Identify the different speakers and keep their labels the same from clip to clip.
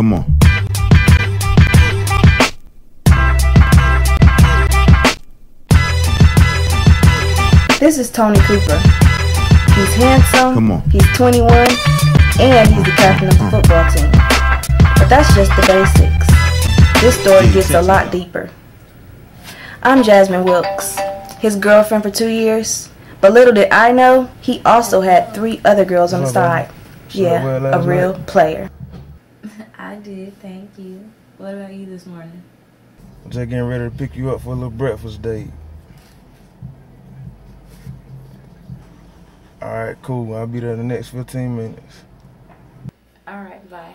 Speaker 1: Come on.
Speaker 2: This is Tony Cooper. He's handsome.
Speaker 1: Come on.
Speaker 2: He's 21, and he's the captain of the uh-huh. football team. But that's just the basics. This story gets a lot deeper. I'm Jasmine Wilkes, his girlfriend for two years. But little did I know, he also had three other girls on the side.
Speaker 3: baby? Saw that well
Speaker 2: Yeah, a real player.
Speaker 4: I did, thank you. What about you this morning?
Speaker 3: I'm just getting ready to pick you up for a little breakfast date. Alright, cool. I'll be there in the next 15 minutes.
Speaker 4: All right, bye.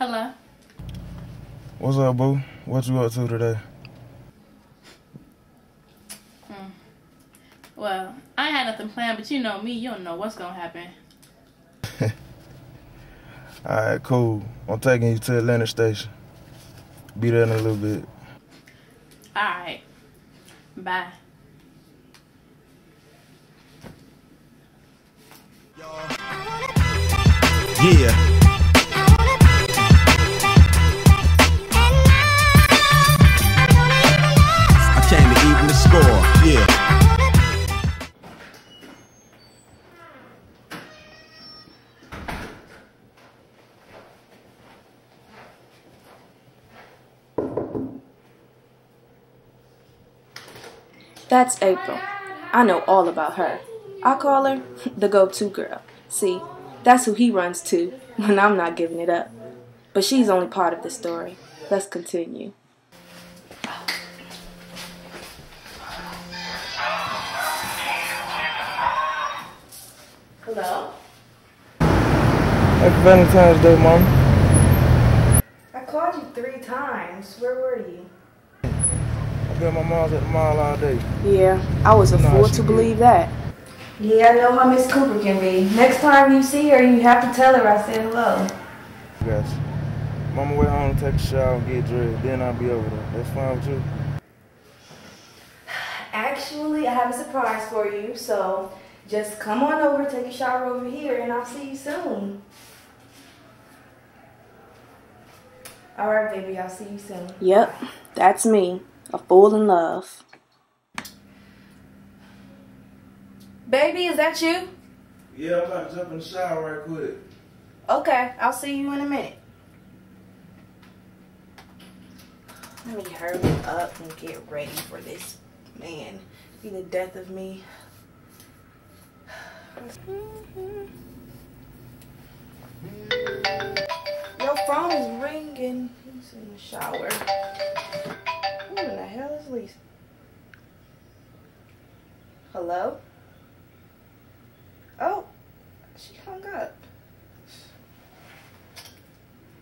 Speaker 4: Hello.
Speaker 3: What's up, boo? What you up to today? Hmm.
Speaker 4: Well, I had nothing planned, but you know me, you don't know what's gonna happen.
Speaker 3: Alright, cool. I'm taking you to Atlantic Station. Be there in a little bit.
Speaker 4: All right. Bye.
Speaker 1: Yeah.
Speaker 2: That's April. I know all about her. I call her the go to girl. See, that's who he runs to when I'm not giving it up. But she's only part of the story. Let's continue. Hello?
Speaker 3: Happy Valentine's Day, mom.
Speaker 2: I called you three times. Where were you?
Speaker 3: I've been my mom's at the mall all day.
Speaker 2: Yeah, I was a
Speaker 3: Nah,
Speaker 2: fool to
Speaker 3: did.
Speaker 2: believe that. Yeah, I know how Miss Cooper can be. Next time you see her, you have to tell her I said hello.
Speaker 3: Guys, mama wait home to take a shower and get dressed. Then I'll be over there. That's fine with you?
Speaker 2: Actually, I have a surprise for you, so just come on over, take a shower over here, and I'll see you soon. All right, baby, I'll see you soon. Yep, that's me, a fool in love. Baby, is that you?
Speaker 3: Yeah, I'm about to jump in the shower right quick.
Speaker 2: Okay, I'll see you in a minute. Let me hurry up and get ready for this man. Be the death of me. Your phone is ringing. He's in the shower. Hello? Oh, she hung up.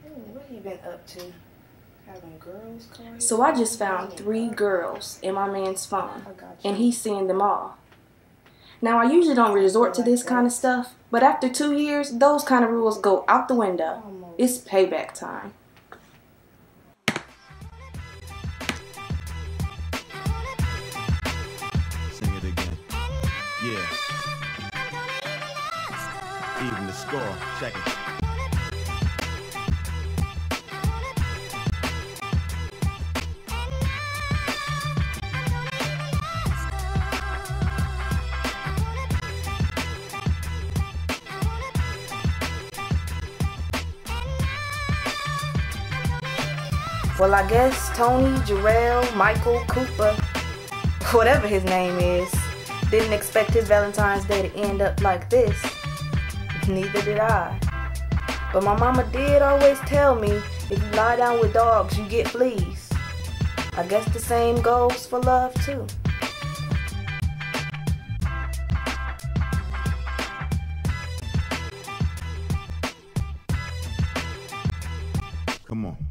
Speaker 2: Ooh, what have you been up to? Having girls call?
Speaker 5: So I just found three girls in my man's phone,
Speaker 2: I got you.
Speaker 5: and he's seeing them all. Now I usually don't resort to this kind of stuff, but after two years, those kind of rules go out the window. It's payback time.
Speaker 1: Even the score. Check it.
Speaker 2: Well, I guess Tony, Jarrell, Michael, Cooper, whatever his name is, didn't expect his Valentine's Day to end up like this neither did I. But my mama did always tell me, if you lie down with dogs, you get fleas. I guess the same goes for love too. Come on.